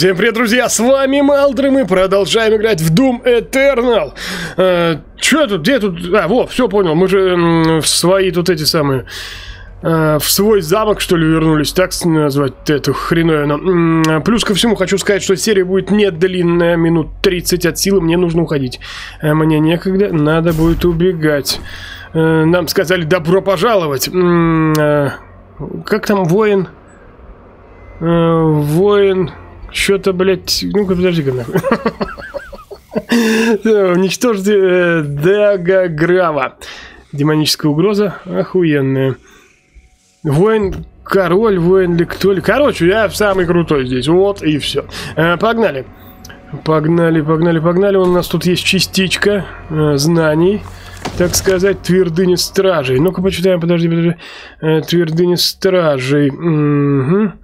Всем привет, друзья, с вами Малдер, и мы продолжаем играть в Doom Eternal. Э, Че тут, где тут? А, вот, все понял, мы же м, в свои тут эти самые... э, в свой замок, что ли, вернулись, так назвать эту хреновину. М, Плюс ко всему хочу сказать, что серия будет не длинная, минут 30 от силы, мне нужно уходить. Э, Мне некогда, надо будет убегать. Э, Нам сказали добро пожаловать. Э, Как там воин? Э, Воин... Что-то, блядь... Ну-ка, подожди-ка нахуй. Э, Уничтожьте э, Дагаграва. Демоническая угроза охуенная. Воин, король, воин ли кто ли. Короче, я самый крутой здесь. Вот и все. Погнали. Погнали, погнали, погнали. У нас тут есть частичка э, знаний. Так сказать, твердыни стражей. Ну-ка, почитаем, подожди, подожди. Э, Твердыни стражей. Мгм.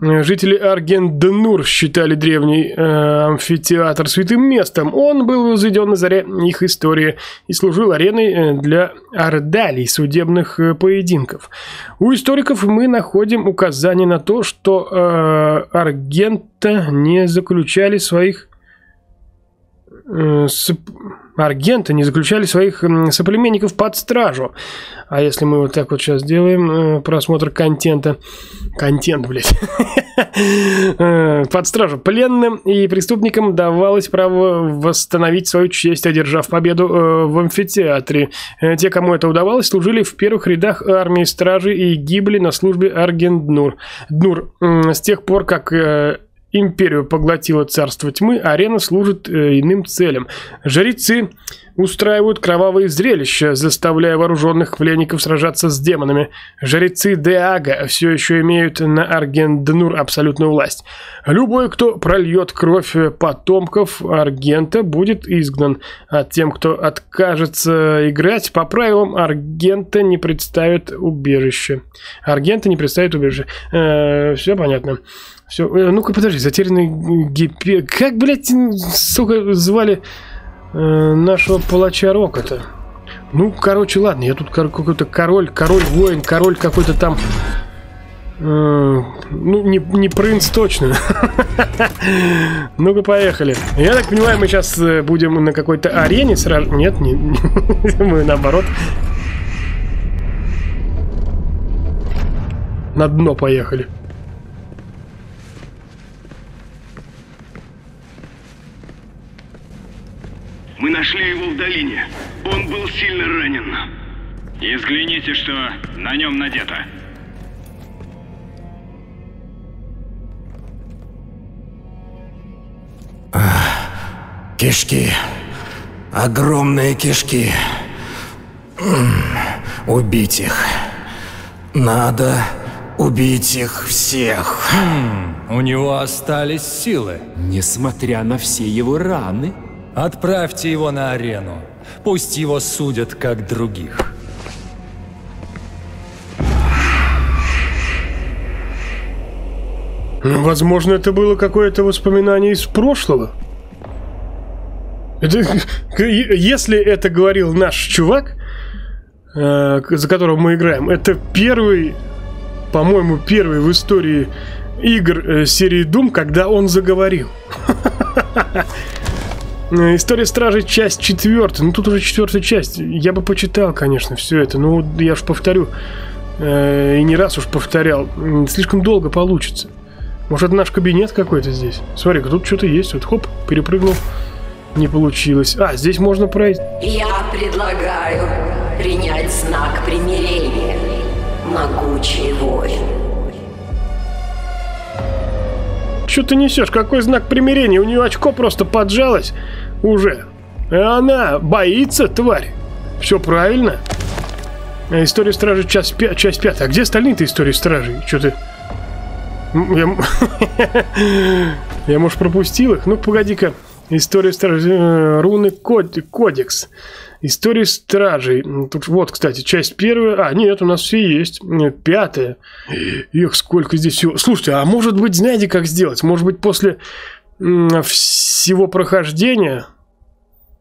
Жители Аргенднур считали древний э, амфитеатр святым местом. Он был возведен на заре их истории и служил ареной э, для ордалий судебных э, поединков. У историков мы находим указание на то, что э, Аргента не заключали своих э, Аргенты не заключали своих соплеменников под стражу. А если мы вот так вот сейчас делаем э, просмотр контента... Контент, блядь. Э, Под стражу. Пленным и преступникам давалось право восстановить свою честь, одержав победу э, в амфитеатре. Те, кому это удавалось, служили в первых рядах армии стражи и гибли на службе Аргенднур. Днур. С тех пор, как Империю поглотило царство тьмы, арена служит э, иным целям. Жрецы устраивают кровавые зрелища, заставляя вооруженных пленников сражаться с демонами. Жрецы Деага все еще имеют на Аргенднур абсолютную власть. Любой, кто прольет кровь потомков Аргента, будет изгнан. А тем, кто откажется играть по правилам Аргента, не представит убежище. Аргента не представит убежище. все понятно. Все, ну-ка подожди, затерянный гипе... Как, блядь, сука, звали э, нашего палача Рока-то? Ну, короче, ладно, я тут какой-то король, король-воин, король какой-то там... э, ну, не, не принц точно. Ну-ка, поехали. Я так понимаю, мы сейчас э, будем на какой-то арене сразу... Нет, не, мы наоборот. На дно поехали. Мы нашли его в долине. Он был сильно ранен. И взгляните, что на нем надето. Кишки. Огромные кишки. Убить их. Надо убить их всех. У него остались силы. Несмотря на все его раны. Отправьте его на арену. Пусть его судят как других. Возможно, это было какое-то воспоминание из прошлого. Это, если это говорил наш чувак, э, за которого мы играем, это первый, по-моему, первый в истории игр э, серии Doom, когда он заговорил. Э, История Стражей, часть четвертая. Ну, тут уже четвертая часть. Я бы почитал, конечно, все это. Ну, я уж повторю. э, И не раз уж повторял. Слишком долго получится. Может, это наш кабинет какой-то здесь? Смотри-ка, тут что-то есть. Вот хоп, перепрыгнул. Не получилось. А, здесь можно пройти. Я предлагаю принять знак примирения. Могучий воин. Что ты несешь? Какой знак примирения? У нее очко просто поджалось уже. И она боится, тварь. Все правильно. А История стражи часть, пя- часть пятая. А где остальные-то истории стражей? Что ты... Я, я, может, пропустил их? Ну, погоди-ка. История стражей... э, Руны код- кодекс. История стражей. Тут вот, кстати, часть первая. А, нет, у нас все есть. Нет, Пятая. Эх, сколько здесь всего. Слушайте, а может быть, знаете, как сделать? Может быть, после всего прохождения...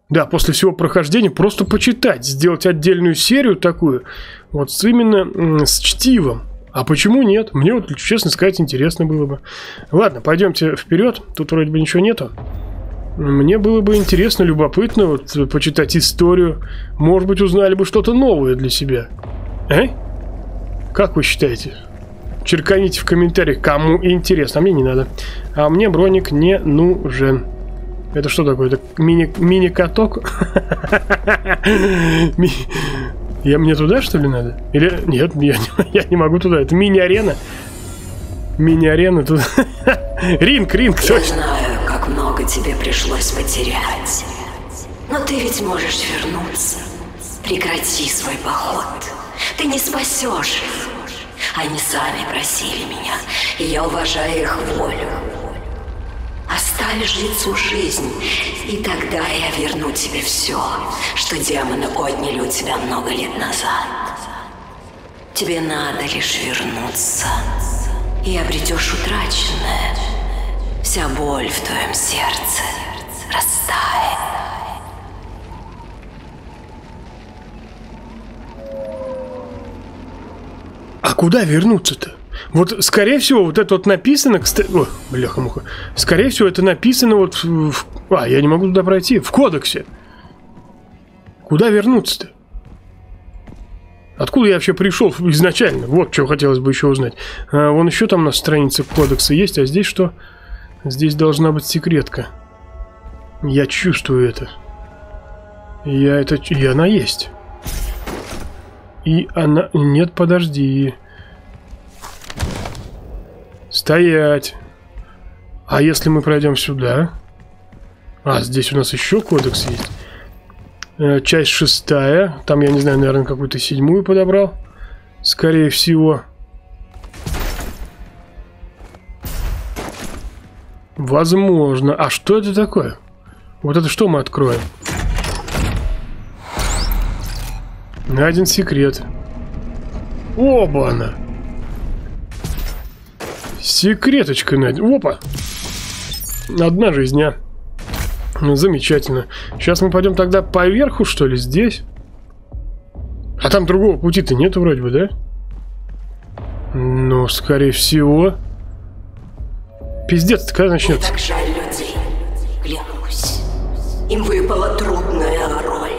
Да, после всего прохождения просто почитать, сделать отдельную серию такую, вот с именно с чтивом. А почему нет? Мне вот, честно сказать, интересно было бы. Ладно, пойдемте вперед. Тут вроде бы ничего нету. Мне было бы интересно, любопытно вот почитать историю. Может быть, узнали бы что-то новое для себя. Э? Как вы считаете? Черканите в комментариях, кому интересно. А мне не надо. А мне броник не нужен. Это что такое? Это мини- мини-каток? Ми- Я мне туда, что ли, надо? Или... Нет, я, я не могу туда. Это мини-арена. Мини-арена тут... Ринг, ринг, точно. Тебе пришлось потерять. Но ты ведь можешь вернуться. Прекрати свой поход. Ты не спасешь их. Они сами просили меня, и я уважаю их волю. Оставь жрецу жизнь, и тогда я верну тебе все, что демоны отняли у тебя много лет назад. Тебе надо лишь вернуться, и обретешь утраченное. Вся боль в твоем сердце растает. А куда вернуться-то? Вот, скорее всего, вот это вот написано, кстати... О, бляха-муха. Скорее всего, это написано вот в... А, я не могу туда пройти. В кодексе. Куда вернуться-то? Откуда я вообще пришел изначально? Вот что хотелось бы еще узнать. А, вон еще там у нас страница кодекса есть, а здесь что? Здесь должна быть секретка. Я чувствую это. Я это... И она есть. И она... Нет, подожди. Стоять. А если мы пройдем сюда? А, здесь у нас еще кодекс есть. Э, Часть шестая. Там, я не знаю, наверное, какую-то седьмую подобрал. Скорее всего. Возможно. А что это такое? Вот это что мы откроем? Найден секрет. Оба-на! Секреточка найден. Опа! Одна жизнь, а. Замечательно. Сейчас мы пойдем тогда поверху, что ли, здесь? А там другого пути-то нету вроде бы, да? Ну, скорее всего. Пиздец, когда начнется? так жаль людей, клянусь. Им выпала трудная роль.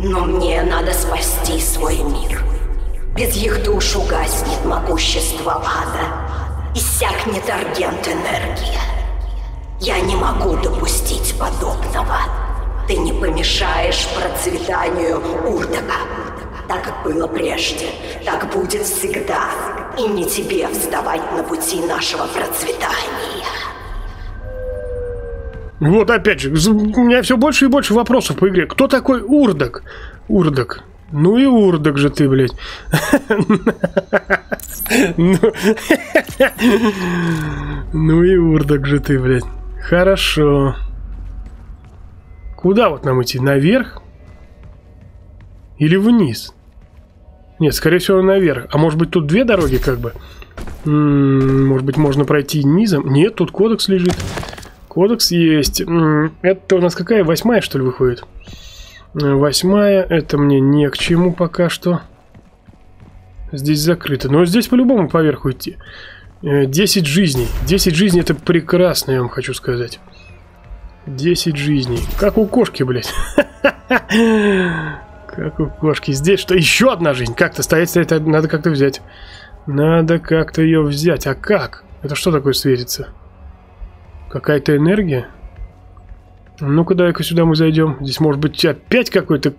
Но мне надо спасти свой мир. Без их душ угаснет могущество ада. Иссякнет аргент энергия. Я не могу допустить подобного. Ты не помешаешь процветанию Урдака. Так было прежде, так будет всегда. И не тебе вставать на пути нашего процветания. Вот опять же, у меня все больше и больше вопросов по игре. Кто такой Урдок? Урдок. Ну и Урдок же ты, блядь. Ну Ну и Урдок же ты, блядь. Хорошо. Куда вот нам идти? Наверх? Или вниз? Нет, скорее всего, наверх. А может быть, тут две дороги как бы? М, Может быть, можно пройти низом? Нет, тут кодекс лежит. Кодекс есть. М, Это у нас какая? Восьмая, что ли, выходит? Э, Восьмая. Это мне не к чему пока что. Здесь закрыто. Но здесь по-любому поверху идти. Э, 10 жизней. 10 жизней это прекрасно, я вам хочу сказать. 10 жизней. Как у кошки, блядь. Как у кошки. Здесь что? Еще одна жизнь. Как-то стоять, стоять. Надо как-то взять. Надо как-то ее взять. А как? Это что такое светится? Какая-то энергия? Ну-ка, дай-ка сюда мы зайдем. Здесь может быть опять какой-то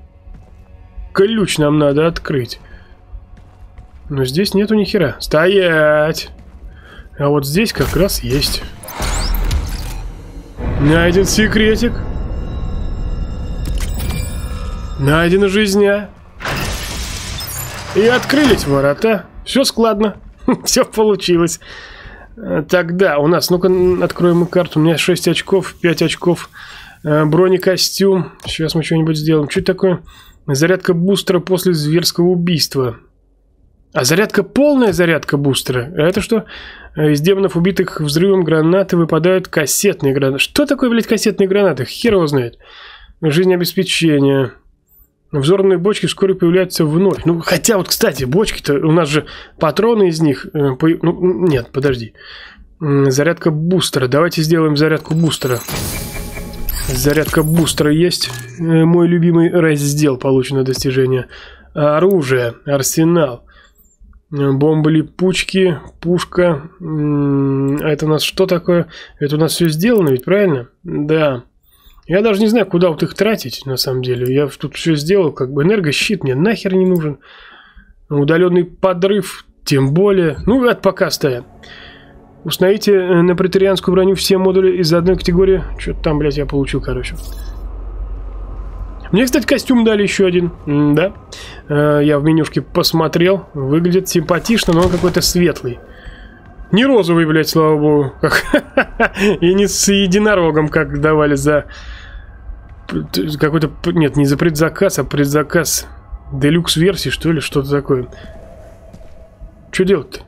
ключ нам надо открыть. Но здесь нету ни хера. Стоять! А вот здесь как раз есть. Найден секретик. Найдена жизня. И открылись ворота. Все складно. Все получилось. Э, Тогда у нас, ну-ка, откроем карту. У меня 6 очков, 5 очков. Э, Бронекостюм. Сейчас мы что-нибудь сделаем. Что это такое? Зарядка бустера после зверского убийства. А зарядка полная зарядка бустера. А это что? Э, Из демонов, убитых взрывом гранаты, выпадают кассетные гранаты. Что такое, блядь, кассетные гранаты? Хер его знает. Жизнеобеспечение. Взорванные бочки вскоре появляются вновь. Ну, хотя вот, кстати, бочки-то, у нас же патроны из них... э, Ну, нет, подожди. Зарядка бустера. Давайте сделаем зарядку бустера. Зарядка бустера есть. Э, Мой любимый раздел получено достижение. Оружие. Арсенал. Э, Бомбы-липучки, пушка. М, А это у нас что такое? Это у нас все сделано ведь, правильно? Да. Я даже не знаю, куда вот их тратить, на самом деле. Я тут все сделал, как бы энергощит мне нахер не нужен. Удаленный подрыв, тем более. Ну, это пока ставим. Установите э, на претерианскую броню все модули из одной категории. Что-то там, блядь, я получил, короче. Мне, кстати, костюм дали еще один. М, Да. Э, Я в менюшке посмотрел. Выглядит симпатично, но он какой-то светлый. Не розовый, блядь, слава богу. И не с единорогом, как давали за... Какой-то... Нет, не за предзаказ, а предзаказ делюкс-версии, что ли, что-то такое. Что делать-то?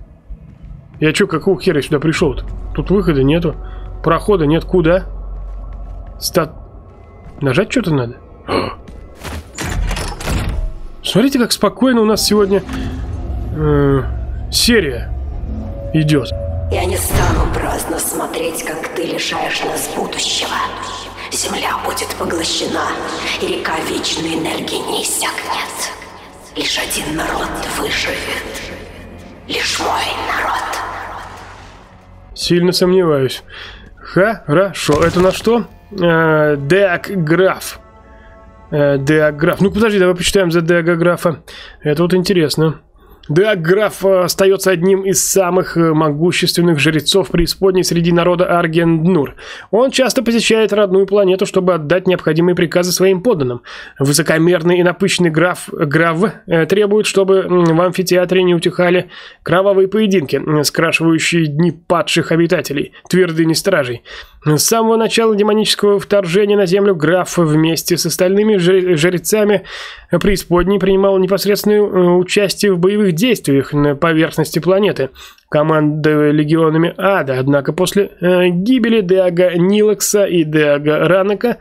Я чё, какого хера я сюда пришел-то? Тут выхода нету. Прохода нет. Куда? Стат... Нажать что-то надо? Смотрите, как спокойно у нас сегодня э, серия идет. Я не стану праздно смотреть, как ты лишаешь нас будущего. Земля будет поглощена, и река вечной энергии не иссякнет. Лишь один народ выживет. Лишь мой народ. Сильно сомневаюсь. Хорошо. Это на что? Э, Деаграф. Э, Деаграф. Ну, подожди, давай почитаем за Деаграфа. Это вот интересно. Деаграф э, остается одним из самых э, могущественных жрецов преисподней среди народа Аргенднур. Он часто посещает родную планету, чтобы отдать необходимые приказы своим подданным. Высокомерный и напыщенный граф Грав э, требует, чтобы в амфитеатре не утихали кровавые поединки, скрашивающие дни падших обитателей, твердыни стражей. С самого начала демонического вторжения на Землю граф вместе с остальными жре- жрецами преисподней принимал непосредственное участие в боевых действиях на поверхности планеты, командуя легионами ада. Однако после э, гибели Деага Нилакса и Деага Ранака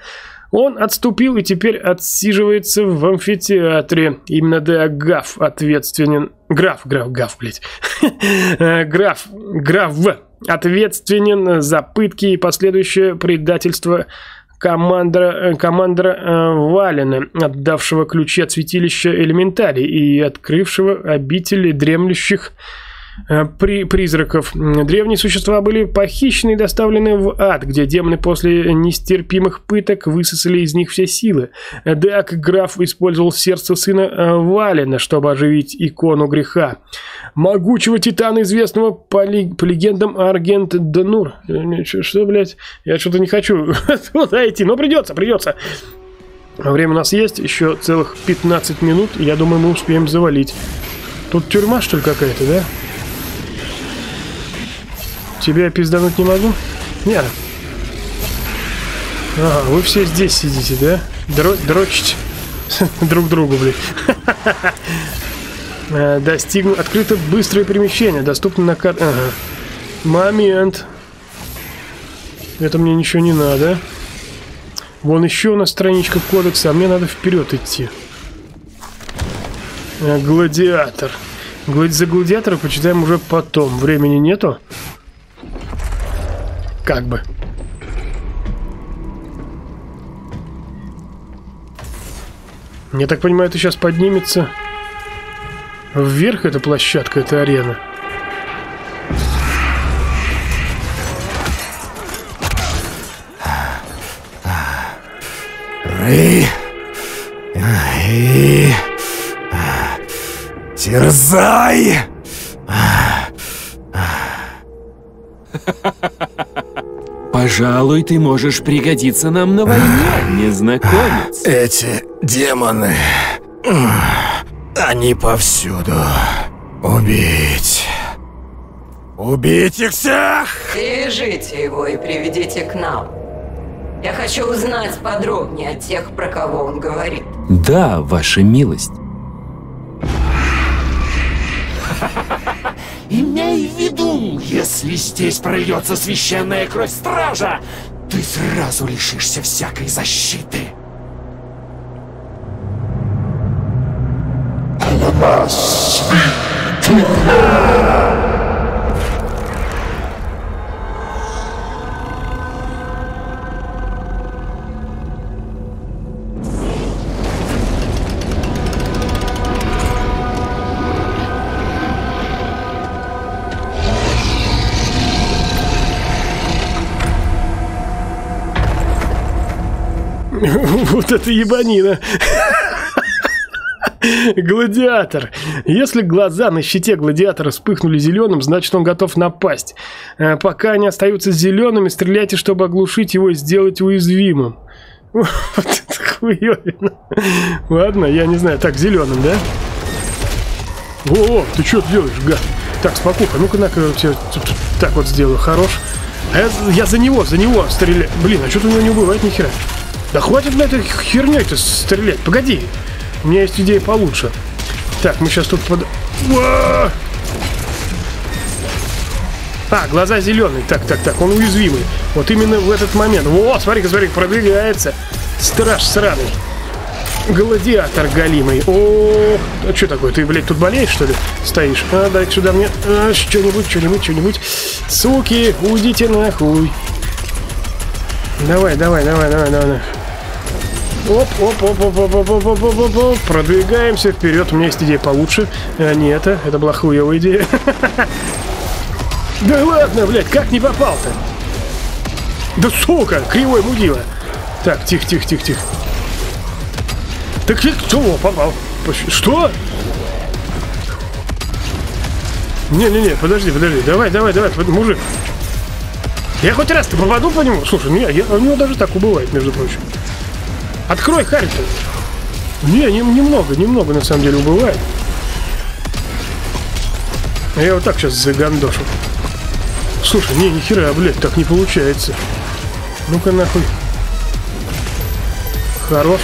он отступил и теперь отсиживается в амфитеатре. Именно Деагав ответственен... Граф, граф, граф, блядь. Э, Граф, граф. Ответственен за пытки и последующее предательство командора, э, командора э, Валена, отдавшего ключи от святилища элементарий и открывшего обители дремлющих при, призраков. Древние существа были похищены и доставлены в ад, где демоны после нестерпимых пыток высосали из них все силы. Деак граф использовал сердце сына э, Валена, чтобы оживить икону греха. Могучего титана, известного по, ли- по легендам Аргент Денур. Э, чё- Что, блядь? Я что-то не хочу туда идти, но придется, придется. Время у нас есть, еще целых 15 минут. Я думаю, мы успеем завалить. Тут тюрьма, что ли, какая-то, да? Тебя я пиздануть не могу? Нет. Ага, вы все здесь сидите, да? Дро- дрочите друг другу, блин. Э, Достигну... Открыто быстрое перемещение. Доступно на карте... Ага. Момент. Это мне ничего не надо. Вон еще у нас страничка кодекса, а мне надо вперед идти. Э, Гладиатор. Гла- За гладиатора почитаем уже потом. Времени нету. Как бы. Я так понимаю, это сейчас поднимется вверх эта площадка, эта арена. Ры. И... Терзай! Пожалуй, ты можешь пригодиться нам на войне, незнакомец. Эти демоны... Они повсюду. Убить. Убить их всех! Свяжите его и приведите к нам. Я хочу узнать подробнее о тех, про кого он говорит. Да, ваша милость. Если здесь прольется священная кровь стража, ты сразу лишишься всякой защиты. Alas, sweet Вот это ебанина. Гладиатор. Если глаза на щите гладиатора вспыхнули зеленым, значит он готов напасть. Э, Пока они остаются зелеными, стреляйте, чтобы оглушить его и сделать уязвимым. Вот это хуёвина. Ладно, я не знаю. Так, зеленым, да? О, ты что делаешь, гад? Так, спокуха, ну-ка, на так вот сделаю, хорош. А я, за него, за него стреляю. Блин, а что-то у него не убывает ни хера. Да хватит на этой херней-то стрелять. Погоди. У меня есть идея получше. Так, мы сейчас тут под... Уа! А, глаза зеленые. Так, так, так, он уязвимый. Вот именно в этот момент. Вот, смотри-ка, смотри, продвигается. Страж сраный. Гладиатор галимый. О, а что такое? Ты, блядь, тут болеешь, что ли? Стоишь. А, дай сюда мне а, что-нибудь, что-нибудь, что-нибудь. Суки, уйдите нахуй. Давай, давай, давай, давай, давай. Оп, оп, оп, оп, оп, оп, оп, оп, оп, оп, оп. Продвигаемся вперед. У меня есть идея получше. А не это. Это была хуевая идея. Да ладно, блядь, как не попал-то? Да сука, кривой мудила. Так, тихо, тихо, тихо, тихо. Так ты кто попал? Что? Не-не-не, подожди, подожди. Давай, давай, давай, мужик. Я хоть раз-то попаду по нему. Слушай, ну я, я, у него даже так убывает, между прочим. Открой Харрисон. Не, не, немного, немного на самом деле убывает. Я вот так сейчас загандошу. Слушай, не, нихера, блядь, так не получается. Ну-ка нахуй. Хорош.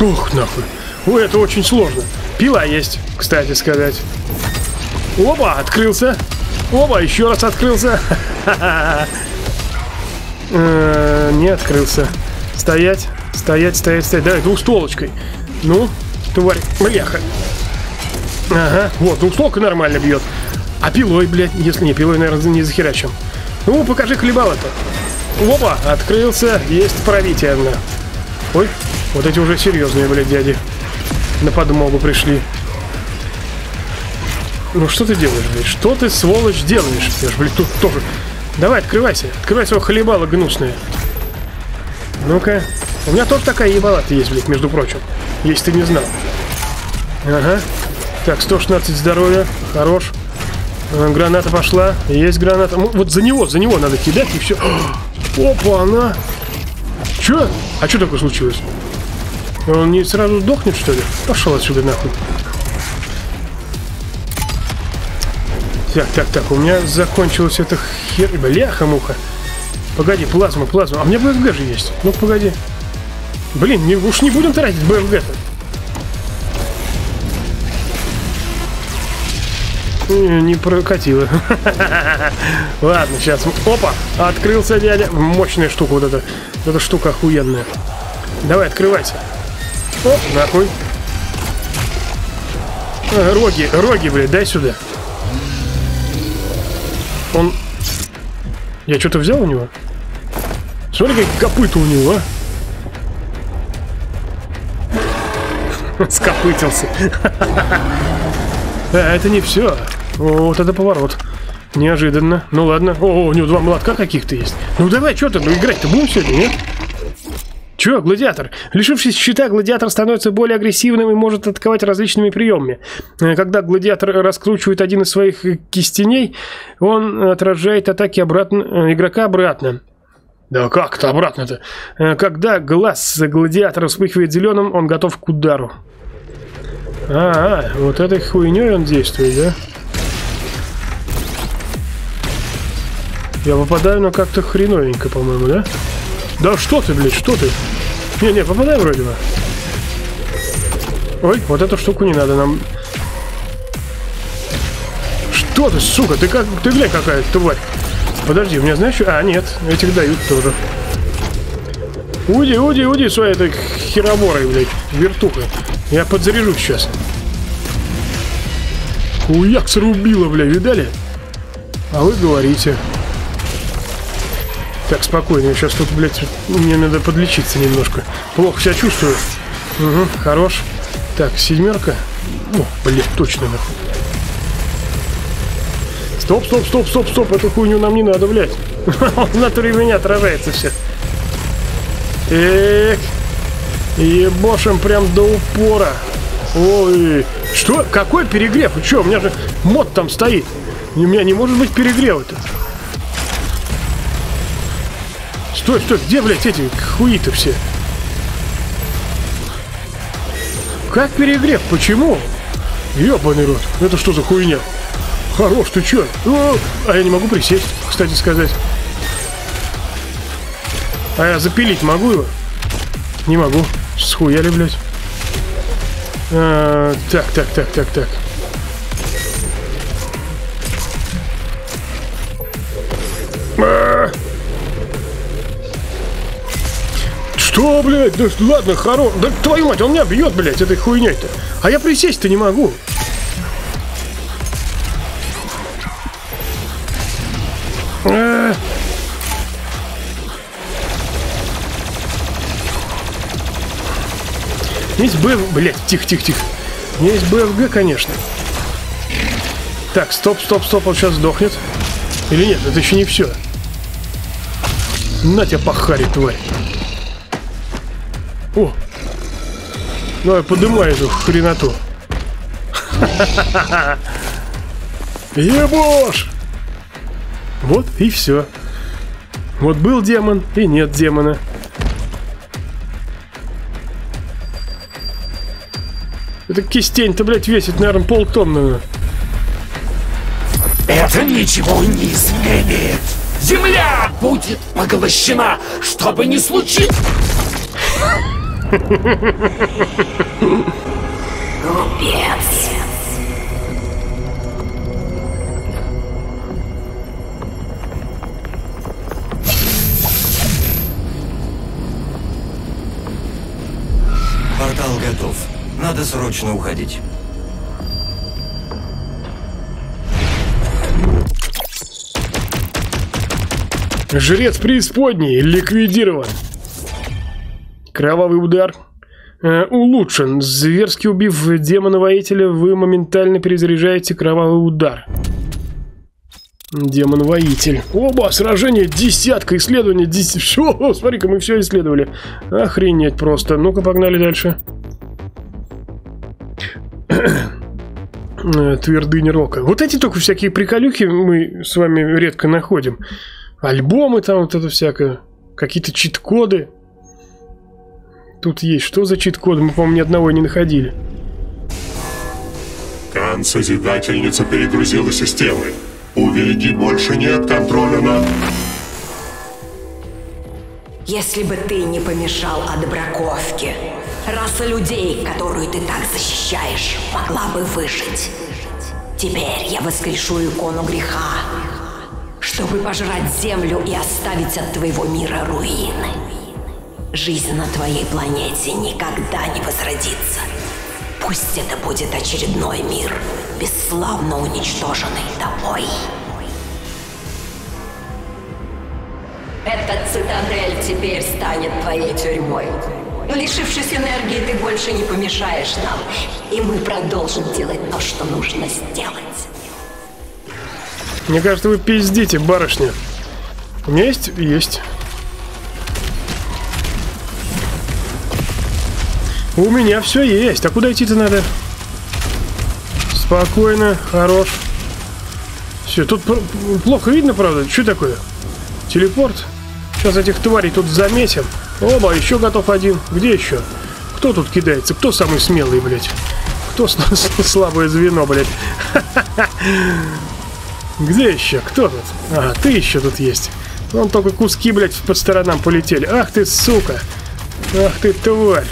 Ух, нахуй. Ой, это очень сложно. Пила есть, кстати сказать. Оба, открылся. Оба, еще раз открылся. Э, не открылся. Стоять, стоять, стоять, стоять. Давай, двухстволочкой. Ну, тварь, бляха. Ага, вот, двухстволка нормально бьет. А пилой, блядь, если не пилой, наверное, не захерачим. Ну, покажи хлебало-то. Опа, открылся, есть правитель. Ой, вот эти уже серьезные, блядь, дяди. На подмогу пришли. Ну что ты делаешь, блядь? Что ты, сволочь, делаешь? Я ж, блядь, тут тоже... Давай, открывайся. Открывай свое хлебало гнусное. Ну-ка. У меня тоже такая ебалата есть, блядь, между прочим. Если ты не знал. Ага. Так, 116 здоровья. Хорош. А, граната пошла. Есть граната. Вот за него, за него надо кидать и все. Опа, она. Че? А что такое случилось? Он не сразу сдохнет, что ли? Пошел отсюда нахуй. Так, так, так, у меня закончилась эта хер... Бляха-муха. Погоди, плазма, плазма. А у меня БФГ же есть. ну погоди. Блин, не, уж не будем тратить БФГ-то. Не, не прокатило. Ладно, сейчас. Опа! Открылся дядя. Мощная штука вот эта. Эта штука охуенная. Давай, открывайся. Оп, нахуй. Роги, роги, блядь, дай сюда. Он... Я что-то взял у него? Смотри, как копыта у него, а. Скопытился. А, это не все. Вот это поворот. Неожиданно. Ну ладно. О, у него два молотка каких-то есть. Ну давай, что ты, ну играть-то будем сегодня, нет? Чё, гладиатор? Лишившись щита, гладиатор становится более агрессивным и может атаковать различными приемами. Э, когда гладиатор раскручивает один из своих кистеней, он отражает атаки обратно, э, игрока обратно. Да как это обратно-то? Э, когда глаз гладиатора вспыхивает зеленым, он готов к удару. А, -а вот этой хуйней он действует, да? Я попадаю, но как-то хреновенько, по-моему, да? Да что ты, блядь, что ты? Не-не, попадай вроде бы. Ой, вот эту штуку не надо нам. Что ты, сука, ты как, ты глянь какая тварь. Подожди, у меня знаешь? А, нет, этих дают тоже. Уйди, уйди, уйди своей этой хероборой, блядь, вертухой. Я подзаряжу сейчас. Хуяк срубила, бля, видали? А вы говорите. Так, спокойно, я сейчас тут, блядь, мне надо подлечиться немножко. Плохо себя чувствую. Угу, хорош. Так, семерка. О, блядь, точно, нахуй. Стоп, стоп, стоп, стоп, стоп, эту хуйню нам не надо, блядь. В натуре меня отражается все. Эх. Ебошим прям до упора. Ой. Что? Какой перегрев? Вы что, у меня же мод там стоит. У меня не может быть перегрева-то. Стой, стой, где, блядь, эти хуи-то все? Как перегрев? Почему? Ёбаный рот, это что за хуйня? Хорош, ты чё? О, а я не могу присесть, кстати сказать. А я запилить могу его? Не могу. Схуяли, блядь. А, так, так, так, так, так. А! Что, блядь? Да ладно, хоро... Да твою мать, он меня бьет, блядь, этой хуйней-то. А я присесть-то не могу. Есть Б... Блядь, тихо-тихо-тихо. Есть БФГ, конечно. Так, стоп, стоп, стоп, он сейчас сдохнет. Или нет, это еще не все. На тебя похари, тварь. О! Давай, подымай эту хреноту. Ебош! Вот и все. Вот был демон и нет демона. Это кистень-то, блядь, весит, наверное, полтонны. Это ничего не изменит. Земля будет поглощена, что бы ни случилось. Глупец. Надо срочно уходить. Жрец преисподней ликвидирован. Кровавый удар э, улучшен. Зверски убив демона-воителя, вы моментально перезаряжаете кровавый удар. Демон-воитель. Оба, сражение, десятка, исследования, десятка. Смотри-ка, мы все исследовали. Охренеть просто. Ну-ка, погнали дальше. Э, Твердыня рока. Вот эти только всякие приколюхи мы с вами редко находим. Альбомы там вот это всякое. Какие-то чит-коды. Тут есть. Что за чит-коды? Мы, по-моему, ни одного не находили. Кан, Созидательница, перегрузила системы. У Веги больше нет контроля над... Если бы ты не помешал отбраковке, раса людей, которую ты так защищаешь, могла бы выжить. Теперь я воскрешу икону греха, чтобы пожрать землю и оставить от твоего мира руины. Жизнь на твоей планете никогда не возродится. Пусть это будет очередной мир, бесславно уничтоженный тобой. Эта цитадель теперь станет твоей тюрьмой. Лишившись энергии, ты больше не помешаешь нам, и мы продолжим делать то, что нужно сделать. Мне кажется, вы пиздите, барышня. У меня есть? Есть. У меня все есть. А куда идти-то надо? Спокойно, хорош. Все, тут плохо видно, правда? Что такое? Телепорт? Сейчас этих тварей тут заметим. Оба, еще готов один. Где еще? Кто тут кидается? Кто самый смелый, блядь? Кто слабое звено, блядь? Где еще? Кто тут? Ага, ты еще тут есть. Вон только куски, блядь, по сторонам полетели. Ах ты, сука! Ах ты, тварь!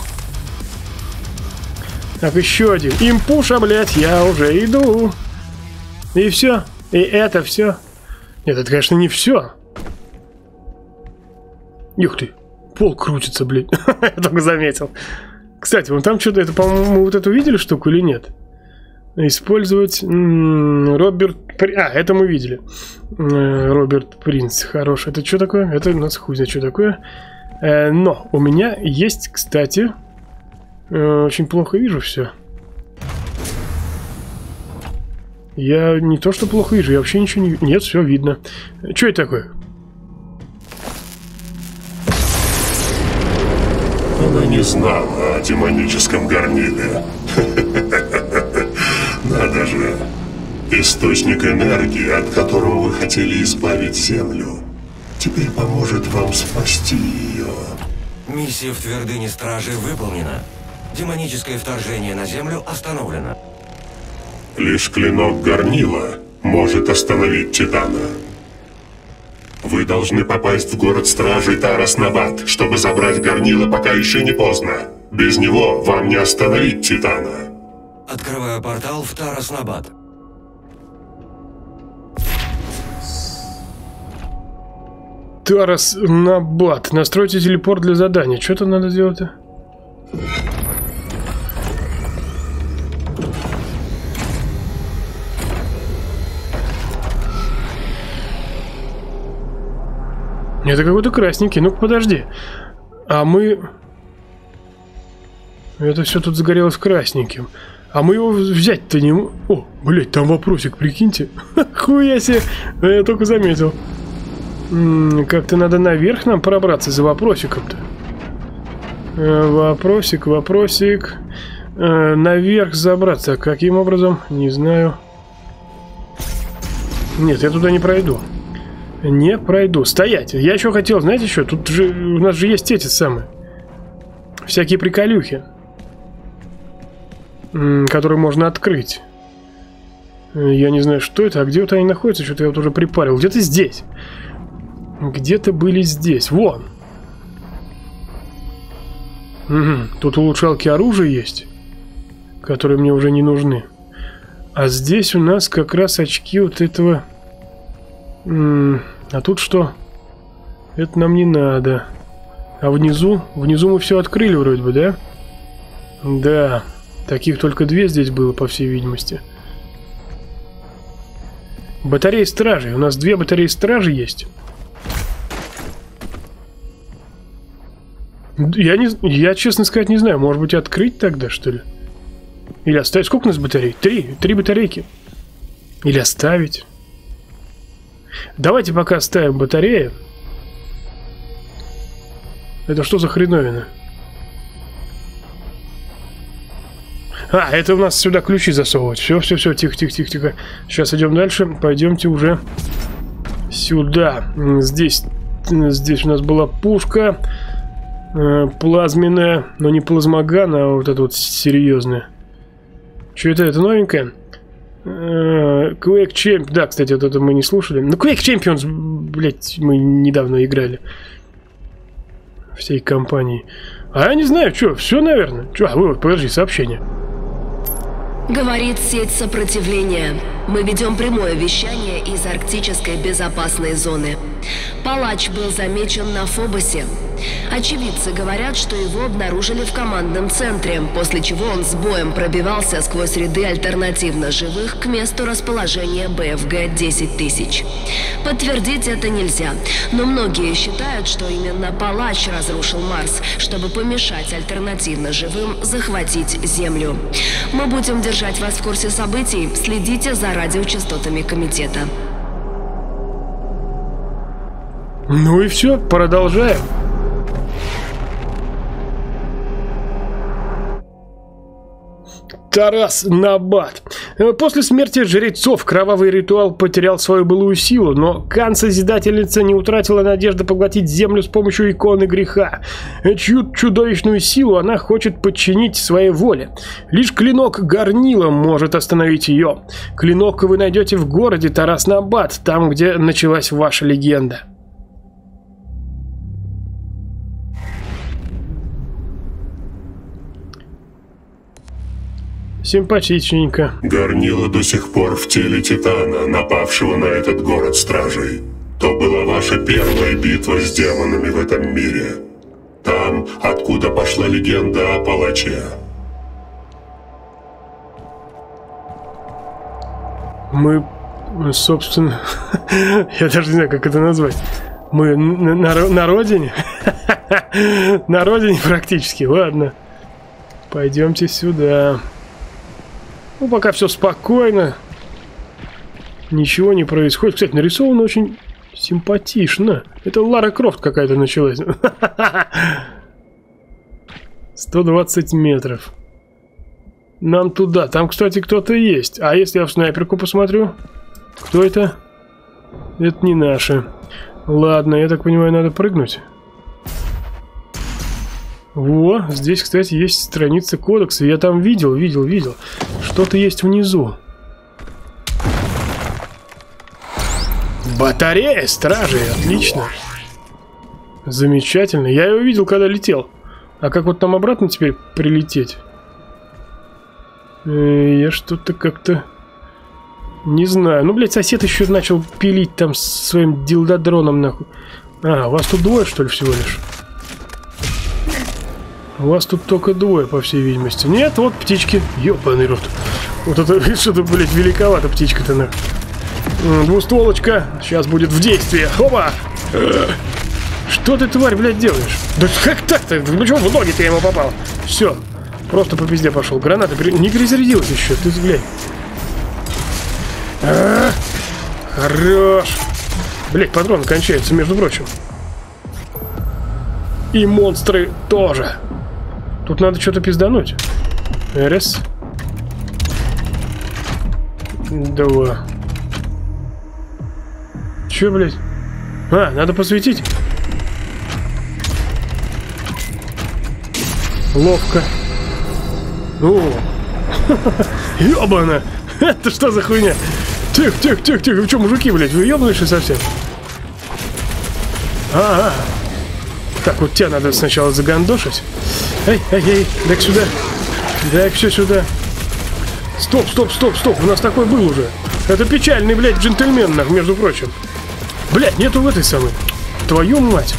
Так, еще один. Импуша, блядь, я уже иду. И все. И это все. Нет, это, конечно, не все. Ух ты. Пол крутится, блядь. я только заметил. Кстати, вон там что-то, это, по-моему, мы вот эту видели штуку или нет? Использовать Роберт... А, это мы видели. Э, Роберт Принц. Хорош. Это что такое? Это у нас хуй что такое. Э, Но у меня есть, кстати... э, Очень плохо вижу все. Я не то что плохо вижу, я вообще ничего не... Нет, все видно. Что это такое? Не знала о демоническом горниле. Надо же. Источник энергии, от которого вы хотели избавить Землю, теперь поможет вам спасти ее. Миссия в твердыне стражи выполнена. Демоническое вторжение на Землю остановлено. Лишь клинок горнила может остановить Титана. Вы должны попасть в город стражей Тарас-Набат, чтобы забрать горнило, пока еще не поздно. Без него вам не остановить Титана. Открываю портал в Тараснабад. Тарас Набат. Настройте телепорт для задания. Что там надо сделать-то? Это какой-то красненький. Ну-ка, подожди. А мы... Это все тут загорелось красненьким. А мы его взять-то не... О, блядь, там вопросик, прикиньте. Хуя себе. Я только заметил. Как-то надо наверх нам пробраться за вопросиком-то. Э, Вопросик, вопросик. Э, Наверх забраться. А Каким образом? Не знаю. Нет, я туда не пройду. Не пройду. Стоять. Я еще хотел, знаете что? Тут же у нас же есть эти самые. Всякие приколюхи. Которые можно открыть. Я не знаю, что это, а где вот они находятся, что-то я вот уже припарил. Где-то здесь. Где-то были здесь. Вон. Мгм. Тут улучшалки оружия есть, которые мне уже не нужны. А здесь у нас как раз очки вот этого... А тут что? Это нам не надо. А внизу? Внизу мы все открыли вроде бы, да? Да. Таких только две здесь было, по всей видимости. Батареи стражей. У нас две батареи стражи есть. Я, не, я, честно сказать, не знаю. Может быть, открыть тогда, что ли? Или оставить? Сколько у нас батарей? Три. Три батарейки. Или оставить? Давайте пока оставим батареи. Это что за хреновина? А, это у нас сюда ключи засовывать. Все, все, все, тихо, тихо, тихо, тихо. Сейчас идем дальше. Пойдемте уже сюда. Здесь, здесь у нас была пушка э, плазменная, но не плазмоган, а вот эта вот серьезная. Что это? Это новенькая? Э, Quake Champ... Да, кстати, вот это мы не слушали. Ну, Quake Champions, блять, мы недавно играли. Всей компании. А я не знаю, что, все, наверное. Че, а, вот, подожди, сообщение. Говорит сеть сопротивления. Мы ведем прямое вещание из арктической безопасной зоны. Палач был замечен на Фобосе. Очевидцы говорят, что его обнаружили в командном центре, после чего он с боем пробивался сквозь ряды альтернативно живых к месту расположения БФГ-10 тысяч. Подтвердить это нельзя, но многие считают, что именно Палач разрушил Марс, чтобы помешать альтернативно живым захватить Землю. Мы будем держать вас в курсе событий, следите за радиочастотами комитета. Ну и все, продолжаем. Тарас Набат. Э, После смерти жрецов кровавый ритуал потерял свою былую силу, но Кан-Созидательница не утратила надежды поглотить землю с помощью иконы греха. Э, Чью чудовищную силу она хочет подчинить своей воле. Лишь клинок горнила может остановить ее. Клинок вы найдете в городе Тарас Набат, там, где началась ваша легенда. Симпатичненько. Горнило до сих пор в теле Титана, напавшего на этот город стражей. То была ваша первая битва с демонами в этом мире. Там, откуда пошла легенда о палаче. Мы, ну, собственно, я даже не знаю, как это назвать. Мы на, на, на родине? на родине практически, ладно. Пойдемте сюда. Ну, пока все спокойно. Ничего не происходит. Кстати, нарисовано очень симпатично. Это Лара Крофт какая-то началась. 120 метров. Нам туда. Там, кстати, кто-то есть. А если я в снайперку посмотрю? Кто это? Это не наши. Ладно, я так понимаю, надо прыгнуть. Во, здесь, кстати, есть страница кодекса. Я там видел, видел, видел. Что-то есть внизу. Батарея стражей, отлично. Замечательно. Я его видел, когда летел. А как вот там обратно теперь прилететь? Э, я что-то как-то... Не знаю. Ну, блядь, сосед еще начал пилить там своим дилдодроном, нахуй. А, у вас тут двое, что ли, всего лишь? У вас тут только двое, по всей видимости. Нет, вот птички. Ёбаный рот. Вот это что-то, блядь, великовато птичка-то, нахуй. Двустволочка. Сейчас будет в действии. Хоба! Что ты, тварь, блядь, делаешь? Да как так-то? Почему в ноги ты ему попал? Все. Просто по пизде пошел. Граната не перезарядилась еще. Ты взглянь. А -а -а. Хорош. Блять, патрон кончается, между прочим. И монстры тоже. Тут надо что-то пиздануть. Раз. Два. Че, блядь? А, надо посветить. Ловко. О! Ёбана! Это что за хуйня? Тихо, тихо, тихо, тихо. Вы что, мужики, блядь, вы ёбнувшие совсем? А, -а, а. Так, вот тебя надо сначала загандошить. Эй, эй, эй, дай сюда. дай все сюда. Стоп, стоп, стоп, стоп. У нас такой был уже. Это печальный, блядь, джентльмен, между прочим. Блядь, нету в этой самой. Твою мать.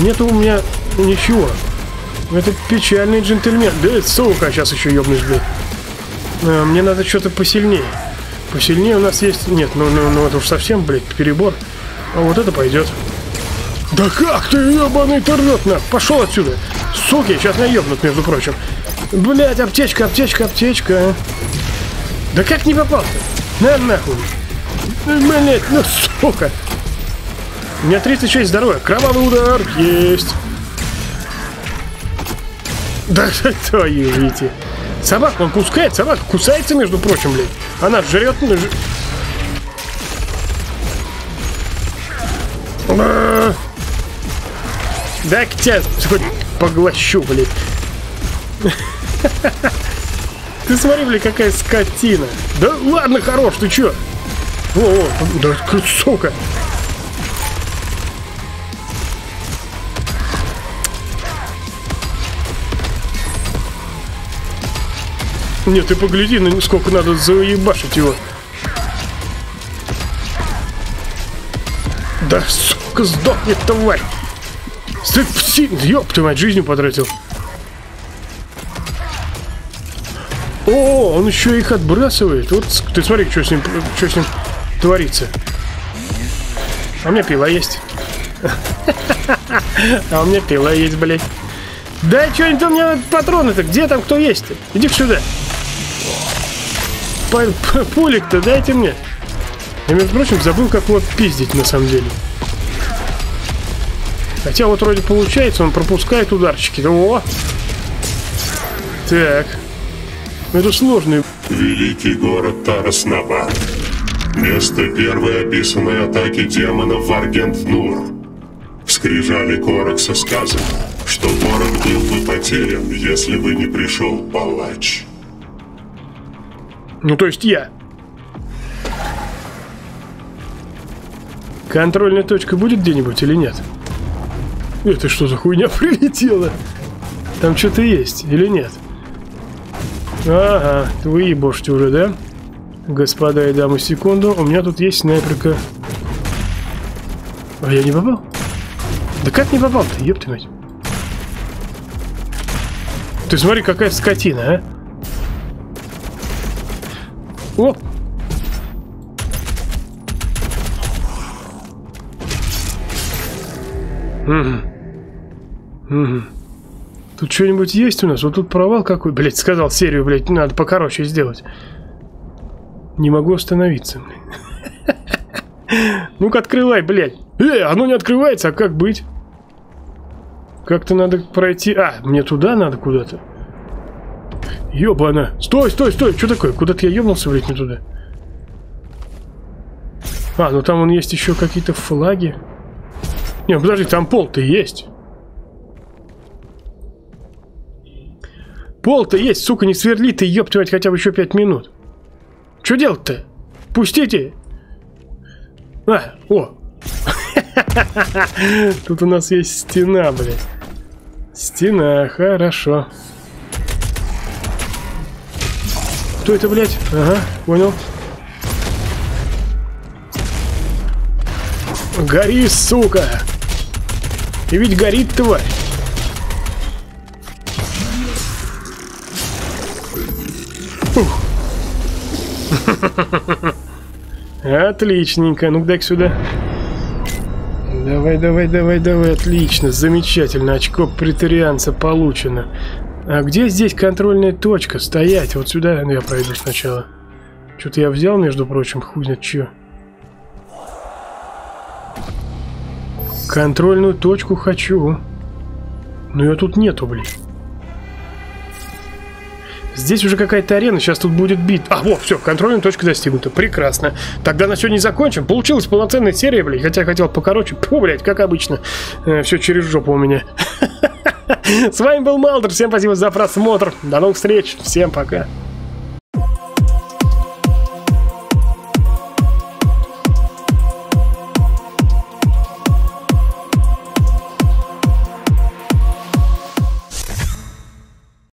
Нету у меня ничего. Это печальный джентльмен. Да, сука, сейчас еще ёбнусь, блядь. А, мне надо что-то посильнее. Посильнее у нас есть... Нет, ну, ну, ну это уж совсем, блядь, перебор. А вот это пойдет. Да как ты, ебаный торнет, на! Пошел отсюда! Суки, сейчас меня ебнут, между прочим. Блять, аптечка, аптечка, аптечка. Да как не попал-то? На нахуй. Блять, ну сука. У меня 36 здоровья. Кровавый удар. Есть. Да твою видите. Собака, он кускает, собака кусается, между прочим, блядь. Она жрет, ну, ж... Дай-ка тебя хоть поглощу, блядь. Ты смотри, блядь, какая скотина. Да ладно, хорош, ты чё? О, да сука. Нет, ты погляди, на сколько надо заебашить его. Да, сука, сдохнет, тварь. Ты пси... Ёб ты мать, жизнью потратил. О, он еще их отбрасывает. Вот ты смотри, что с ним, что с ним творится. А у меня пила есть. А у меня пила есть, блядь. Дай что-нибудь у меня патроны-то. Где там кто есть? Иди сюда. Пулик-то дайте мне. Я, между прочим, забыл, как его пиздить на самом деле. Хотя вот вроде получается, он пропускает ударчики. О! Так. Это сложный. Великий город Тараснабад. Место первой описанной атаки демонов в Аргент-Нур. В скрижале Корокса сказано, что город был бы потерян, если бы не пришел палач. Ну, то есть я. Контрольная точка будет где-нибудь или нет? Это что за хуйня прилетела? Там что-то есть или нет? Ага, вы ебошите уже, да? Господа и дамы, секунду. У меня тут есть снайперка. А я не попал? Да как не попал-то, ёпты мать. Ты смотри, какая скотина, а? О! Mm-hmm. Угу. Тут что-нибудь есть у нас? Вот тут провал какой. Блять, сказал серию, блять, надо покороче сделать. Не могу остановиться, блядь. Ну-ка, открывай, блядь. Эй, оно не открывается, а как быть? Как-то надо пройти... А, мне туда надо куда-то. Ёбана. Стой, стой, стой. Что такое? Куда-то я ёбнулся, блядь, не туда. А, ну там он есть еще какие-то флаги. Не, подожди, там пол-то есть. Пол-то есть, сука, не сверли ты, ёб твою хотя бы еще пять минут. Что делать-то? Пустите. А, о. Тут у нас есть стена, блядь. Стена, хорошо. Кто это, блядь? Ага, понял. Гори, сука! И ведь горит, тварь! Отличненько. Ну-ка, дай сюда. Давай, давай, давай, давай. Отлично. Замечательно. Очко претарианца получено. А где здесь контрольная точка? Стоять. Вот сюда я пройду сначала. Что-то я взял, между прочим, хуй знает что. Контрольную точку хочу. Но ее тут нету, блин. Здесь уже какая-то арена, сейчас тут будет бит. А, вот, все, контрольная точка достигнута. Прекрасно. Тогда на сегодня закончим. Получилась полноценная серия, блядь. Хотя я хотел покороче. Фу, блядь, как обычно. Э, все через жопу у меня. С вами был Малдер. Всем спасибо за просмотр. До новых встреч. Всем пока.